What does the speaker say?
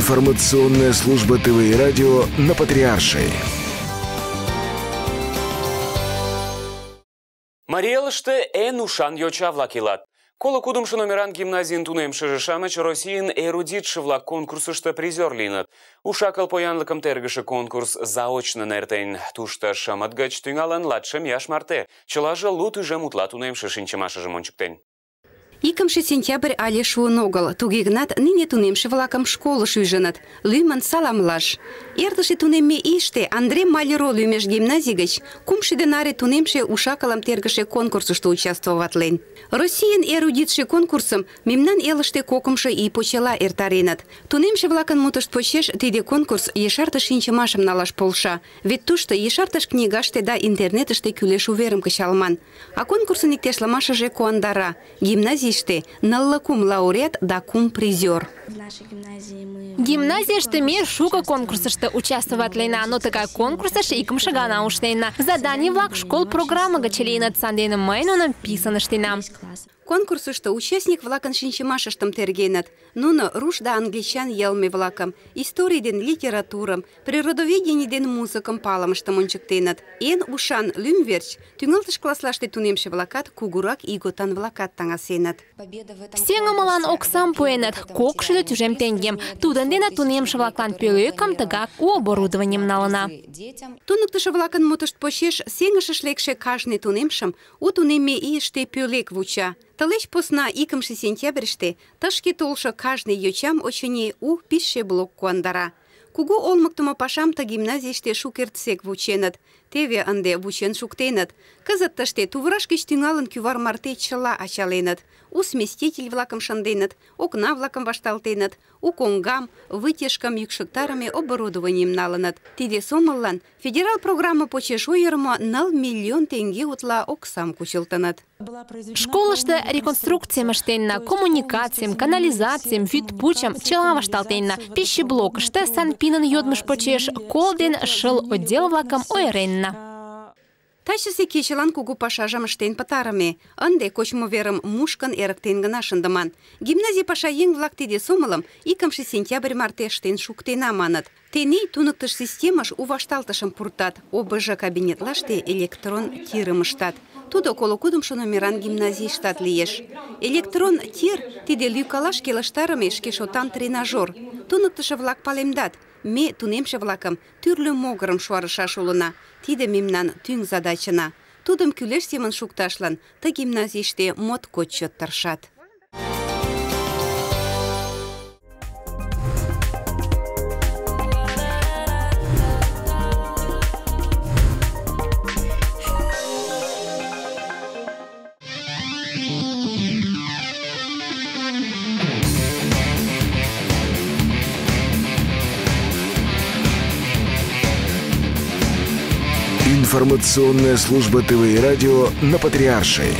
Информационная служба ТВ и радио на Патриаршей. Мариялышты эн ушан йочавлак илат. Колы кудымшы номеран гимназийын тунем шыжышамыч Российын эрудитші влак конкурсышты призер линат. Ушакал по поянлыкым тергіші конкурс заочны нертейн. Тушта шамат гач тюнгалан ладшем яш марте. Чылажы лут үжем утла тунем шышынчымашыжым ончыктен. Икымше сентябрь але шуын огыл, туге гынат нине тунемше-влакым школыш ӱжыныт, лӱмын саламлаш. Эртыше тунемме ийыште Андре Малеро лӱмеш гимназий гыч кум шӱдӧ наре тунемше ушакылым тергыше конкурсышто участвоватлен. Российын эрудитше конкурсым мемнан элыште кокымшо ий почела эртареныт. Тунемше-влакын мутышт почеш тиде конкурс ешартыш шинчымашым налаш полша, вет тушто ешартыш книгаште да интернетыште кӱлеш уверым кычалман. А конкурсын иктешлымашыже куандара. Гимназий гимназийыште нылле кум лауреат нашей гимназии мы... Гимназияшты мер шука конкурсышты участвоватлейна, но такая на ну, икымшыга науштейна. Заданивлак школ программы гачелейна цандейна мэйнуна писаныштейна. Конкурсышты участник влакын шинчымашыштым тергенат. Нуно руш да англичан елме влакым, истории ден литературам, природоведение ден музыкам палымыштым ончыктенат. ен ушан лӱм верч тӱҥалтыш класслаште тунемше влакат кугурак ийготан влакат таҥасенат. Сеҥымылан оксам пуэнат, кокшӱдӧ тӱжем теҥгем. Тудын дене тунемше-влаклан пӧлекым, тыгак у оборудованийым налына. Туныктышо-влакын мутышт почеш сеҥышыш лекше кажне тунемшым у тунемме ийыште пӧлек вуча. Тылеч посна икымше сентябрьыште тышке толшо кажне йочам, очыни, у писше блок куандара. Кугу олмыктымо пашам ты гимназийыште шукертсек вученыт. Теве ынде вучен шуктеныт. Кызыт тыште тувраш гыч тӱҥалын кӱвар марте чыла ачаленыт. У сместитель-влакым шынденыт, окна-влакым вашталтеныт, у коҥгам, вытяжкам йӱкшыктарыме оборудованийым налыныт. Тиде сомыллан федерал программа почеш ойырымо ныл миллион теҥге утла оксам кучылтыныт. Школышто реконструкцийым ыштенна, коммуникацийым, канализацийым, вӱд пучым чыла вашталтенна. Пищеблокышто санпинын йодмыш почеш кол ден шыл отдел-влакым ойыренна. Тачысе кечылан кугу пашажым ыштен пытарыме. Ынде кочмо верым мушкын эрыктен гына шындыман. Гимназий пашаеҥ-влак тиде сомылым икымше сентябрь марте ыштен шуктена маныт. Тений туныктыш системыш у пуртат. ОБЖ кабинетлаште электрон тирым. Тудо коло кудымшо номеран гимназийыштат лиеш. Электрон тир — тиде лӱйкалаш келыштарыме шке шотан тренажер. Туныктышо-влак палемдат — ме тунемше-влакым тӱрлӧ могырым шуарышаш улына. Тиде мемнан тӱҥ задачына. Тудым кӱлеш семын шукташлан ты гимназийыште моткоч чот тыршат. Информационная служба ТВ и радио на Патриаршей.